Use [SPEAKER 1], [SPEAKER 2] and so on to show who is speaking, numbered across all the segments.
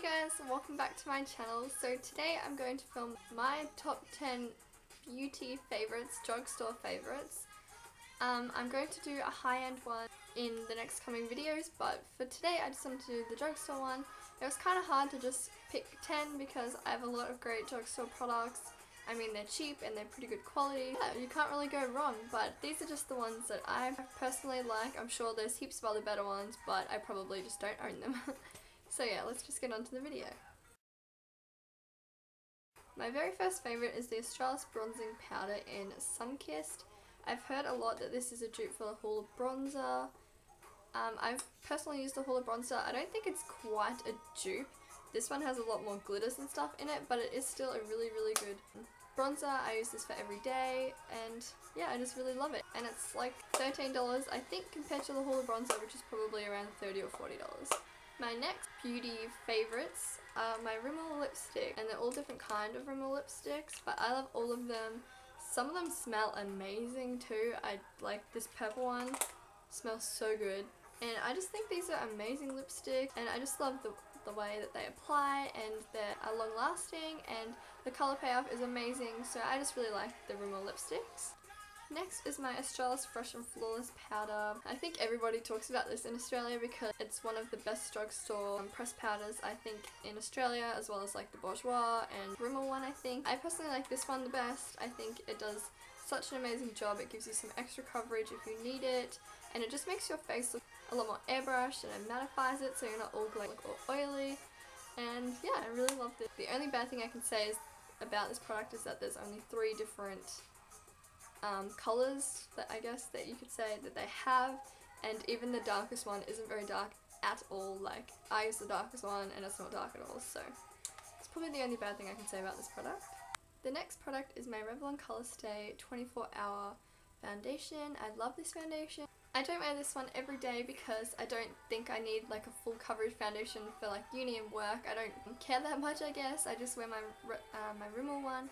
[SPEAKER 1] Hey guys, welcome back to my channel. So today I'm going to film my top 10 beauty favorites, drugstore favorites. Um, I'm going to do a high-end one in the next coming videos, but for today I just wanted to do the drugstore one. It was kind of hard to just pick 10 because I have a lot of great drugstore products. I mean, they're cheap and they're pretty good quality. Yeah, you can't really go wrong, but these are just the ones that I personally like. I'm sure there's heaps of other better ones, but I probably just don't own them. So yeah, let's just get on to the video. My very first favourite is the Australis Bronzing Powder in Sunkissed. I've heard a lot that this is a dupe for the Hoola Bronzer. Um, I've personally used the Hoola Bronzer. I don't think it's quite a dupe. This one has a lot more glitters and stuff in it, but it is still a really, really good bronzer. I use this for every day, and yeah, I just really love it. And it's like $13, I think, compared to the Hoola Bronzer, which is probably around 30 or $40. My next beauty favourites are my Rimmel lipstick and they're all different kind of Rimmel lipsticks but I love all of them. Some of them smell amazing too. I like this purple one smells so good and I just think these are amazing lipsticks and I just love the, the way that they apply and they're long lasting and the colour payoff is amazing so I just really like the Rimmel lipsticks. Next is my Australis Fresh and Flawless powder. I think everybody talks about this in Australia because it's one of the best drugstore pressed powders I think in Australia as well as like the Bourjois and Rimmel one I think. I personally like this one the best. I think it does such an amazing job. It gives you some extra coverage if you need it and it just makes your face look a lot more airbrushed and it mattifies it so you're not all glowy or oily and yeah I really love this. The only bad thing I can say is about this product is that there's only three different um, colours that I guess that you could say that they have and even the darkest one isn't very dark at all like I use the darkest one and it's not dark at all so it's probably the only bad thing I can say about this product. The next product is my Revlon Colorstay 24 hour foundation. I love this foundation. I don't wear this one every day because I don't think I need like a full coverage foundation for like uni and work. I don't care that much I guess. I just wear my, uh, my Rimmel one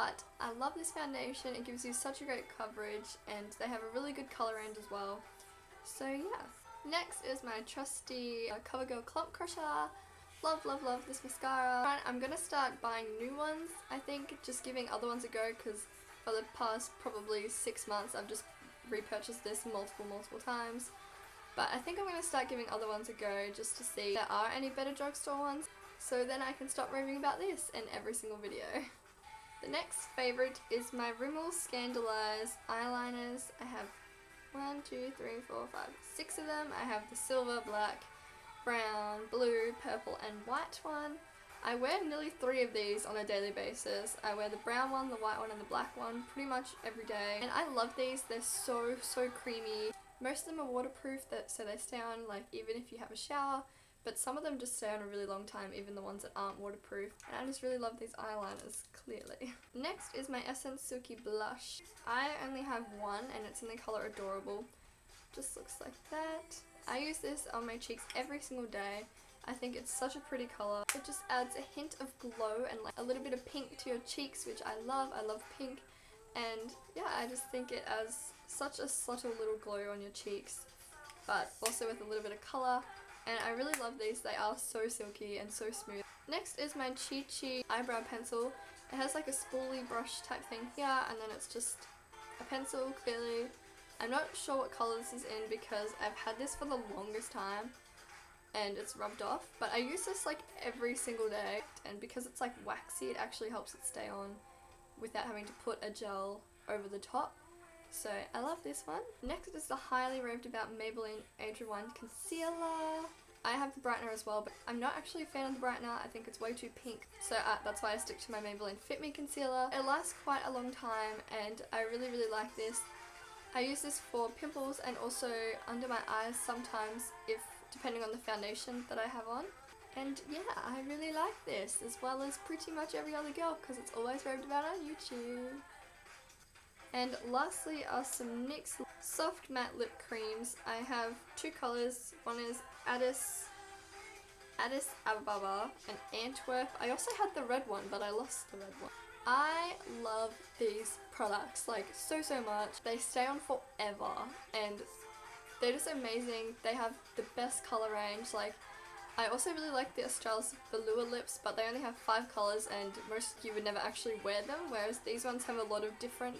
[SPEAKER 1] but I love this foundation, it gives you such a great coverage and they have a really good colour end as well. So yeah. Next is my trusty uh, CoverGirl Clump Crusher. Love, love, love this mascara. I'm going to start buying new ones, I think, just giving other ones a go because for the past probably six months I've just repurchased this multiple, multiple times. But I think I'm going to start giving other ones a go just to see if there are any better drugstore ones. So then I can stop raving about this in every single video. The next favourite is my Rimmel Scandaleyes eyeliners. I have one, two, three, four, five, six of them. I have the silver, black, brown, blue, purple and white one. I wear nearly three of these on a daily basis. I wear the brown one, the white one and the black one pretty much every day. And I love these. They're so, so creamy. Most of them are waterproof that so they stay on like even if you have a shower but some of them just stay on a really long time, even the ones that aren't waterproof. And I just really love these eyeliners, clearly. Next is my Essence Suki Blush. I only have one and it's in the colour Adorable. Just looks like that. I use this on my cheeks every single day. I think it's such a pretty colour. It just adds a hint of glow and like a little bit of pink to your cheeks, which I love. I love pink. And yeah, I just think it adds such a subtle little glow on your cheeks, but also with a little bit of colour and I really love these. They are so silky and so smooth. Next is my Chi Chi eyebrow pencil. It has like a spoolie brush type thing here and then it's just a pencil clearly. I'm not sure what colour this is in because I've had this for the longest time and it's rubbed off but I use this like every single day and because it's like waxy it actually helps it stay on without having to put a gel over the top so I love this one. Next is the highly raved about Maybelline Age Rewind Concealer. I have the brightener as well, but I'm not actually a fan of the brightener. I think it's way too pink. So uh, that's why I stick to my Maybelline Fit Me Concealer. It lasts quite a long time and I really, really like this. I use this for pimples and also under my eyes sometimes if depending on the foundation that I have on. And yeah, I really like this as well as pretty much every other girl because it's always raved about on YouTube. And lastly are some NYX soft matte lip creams. I have two colours. One is Addis, Addis Ababa and Antwerp. I also had the red one, but I lost the red one. I love these products like so so much. They stay on forever and they're just amazing. They have the best color range. Like I also really like the Australis Velour lips, but they only have five colours and most of you would never actually wear them, whereas these ones have a lot of different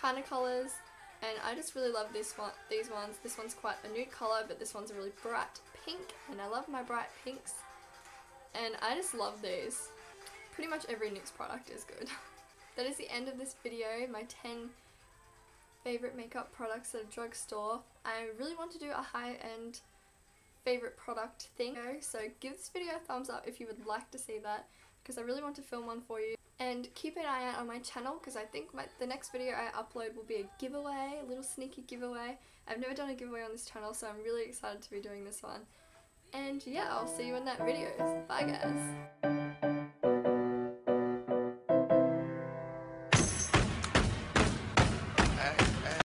[SPEAKER 1] kind of colours. And I just really love this one, these ones. This one's quite a nude colour, but this one's a really bright pink, and I love my bright pinks. And I just love these. Pretty much every NYX product is good. that is the end of this video, my 10 favourite makeup products at a drugstore. I really want to do a high-end favorite product thing. So give this video a thumbs up if you would like to see that because I really want to film one for you. And keep an eye out on my channel because I think my, the next video I upload will be a giveaway, a little sneaky giveaway. I've never done a giveaway on this channel so I'm really excited to be doing this one. And yeah, I'll see you in that video. Bye guys!